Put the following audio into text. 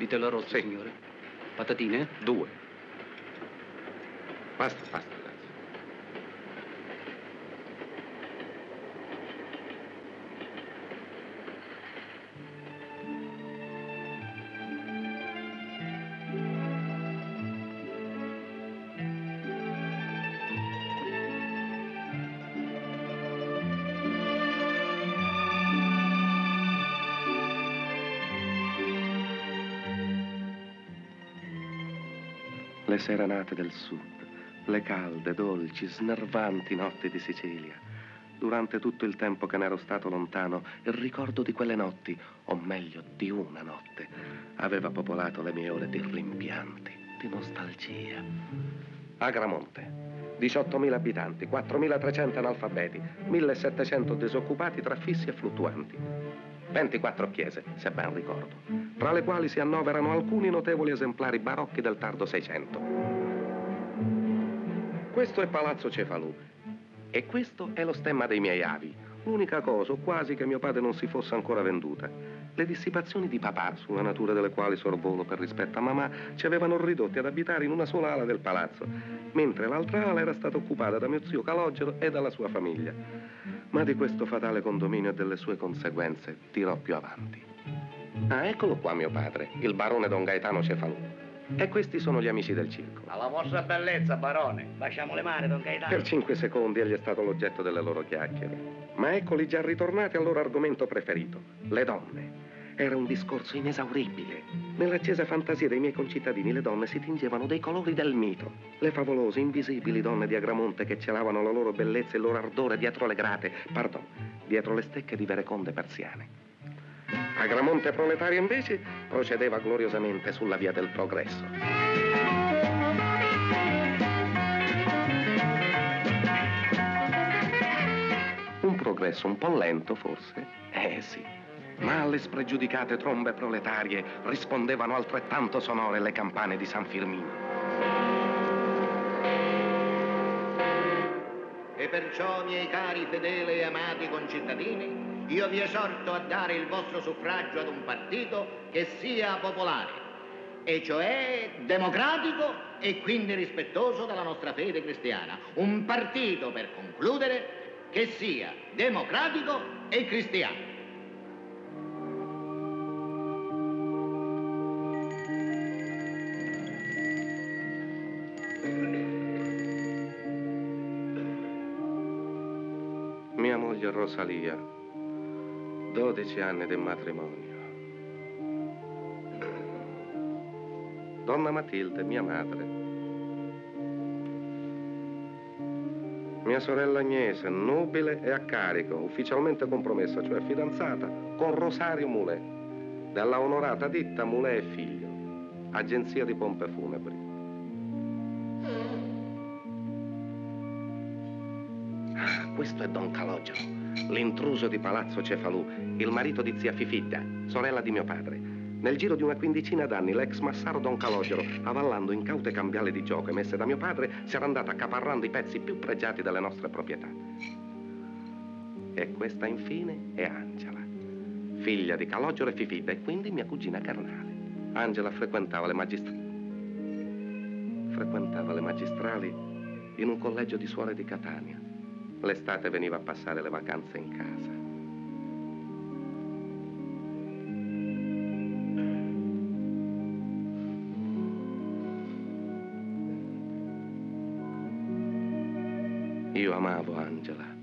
Vitella rossa, Sì. signore. Patatine? Due. Basta, basta, Le serenate del sud, le calde, dolci, snervanti notti di Sicilia. Durante tutto il tempo che n'ero stato lontano, il ricordo di quelle notti, o meglio di una notte, aveva popolato le mie ore di rimpianti, di nostalgia. Agramonte. 18.000 abitanti, 4.300 analfabeti, 1.700 disoccupati tra fissi e fluttuanti. 24 chiese, se ben ricordo, tra le quali si annoverano alcuni notevoli esemplari barocchi del tardo Seicento. Questo è Palazzo Cefalù e questo è lo stemma dei miei avi. L'unica cosa, o quasi che mio padre non si fosse ancora venduta. Le dissipazioni di papà, sulla natura delle quali sorvolo per rispetto a mamma, ci avevano ridotti ad abitare in una sola ala del palazzo, mentre l'altra ala era stata occupata da mio zio Calogero e dalla sua famiglia. Ma di questo fatale condominio e delle sue conseguenze dirò più avanti. Ah, eccolo qua mio padre, il barone Don Gaetano Cefalù. E questi sono gli amici del circo. Alla vostra bellezza, barone. Baciamo le mani, don Gaetano. Per cinque secondi egli è stato l'oggetto delle loro chiacchiere. Ma eccoli già ritornati al loro argomento preferito, le donne. Era un discorso inesauribile. Nell'accesa fantasia dei miei concittadini le donne si tingevano dei colori del mito. Le favolose, invisibili donne di Agramonte che celavano la loro bellezza e il loro ardore dietro le grate, pardon, dietro le stecche di vereconde persiane. Agramonte proletario invece procedeva gloriosamente sulla via del progresso. Un progresso un po' lento, forse? Eh sì. Ma alle spregiudicate trombe proletarie rispondevano altrettanto sonore le campane di San Firmino. E perciò, miei cari fedeli e amati concittadini, io vi esorto a dare il vostro suffragio ad un partito che sia popolare, e cioè democratico e quindi rispettoso della nostra fede cristiana. Un partito, per concludere, che sia democratico e cristiano. Mia moglie Rosalia, 12 anni di matrimonio. Donna Matilde, mia madre. Mia sorella Agnese, nobile e a carico, ufficialmente compromessa, cioè fidanzata, con Rosario Mulè, della onorata ditta Mulè e Figlio, agenzia di pompe funebri. Questo è Don Calogero, l'intruso di Palazzo Cefalù, il marito di zia Fifidda, sorella di mio padre. Nel giro di una quindicina d'anni, l'ex massaro Don Calogero, avallando incaute cambiali di gioco emesse da mio padre, si era andato accaparrando i pezzi più pregiati delle nostre proprietà. E questa, infine, è Angela, figlia di Calogero e Fifidda, e quindi mia cugina carnale. Angela frequentava le magistrali. Frequentava le magistrali in un collegio di suore di Catania. L'estate veniva a passare le vacanze in casa. Io amavo Angela